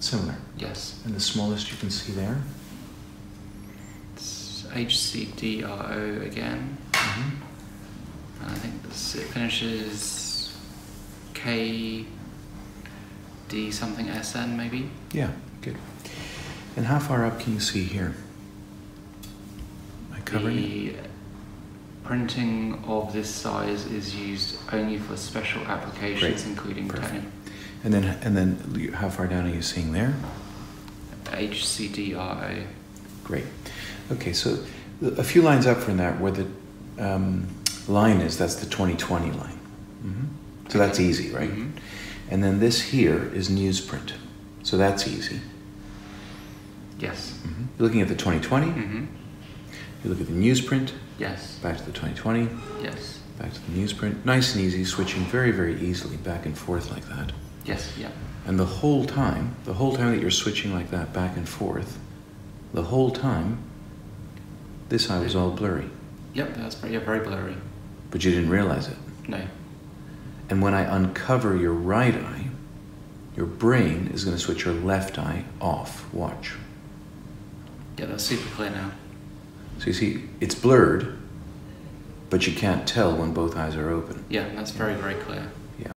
Similar. Yes. And the smallest you can see there? It's HCDRO again. Mm-hmm. And I think this, it finishes KD something SN maybe. Yeah, good. And how far up can you see here? Am I covering it? the printing of this size is used only for special applications, Great. including Perfect. techni- And then, and then how far down are you seeing there? HCDRO. Great. Okay, so a few lines up from that, where the um, line is, that's the 2020 line. hmm So that's easy, right? Mhm. And then this here is newsprint. So that's easy. Yes. hmm You're looking at the 2020, hmm you look at the newsprint, Yes. back to the 2020, Yes. back to the newsprint. Nice and easy, switching very, very easily back and forth like that. Yes. Yeah. And the whole time, the whole time that you're switching like that back and forth, the whole time, this eye was all blurry. Yep. That's very, yeah, very blurry. But you didn't realize it. No. And when I uncover your right eye, your brain is going to switch your left eye off. Watch. Yeah, that's super clear now. So you see, it's blurred, but you can't tell when both eyes are open. Yeah, that's very, very clear.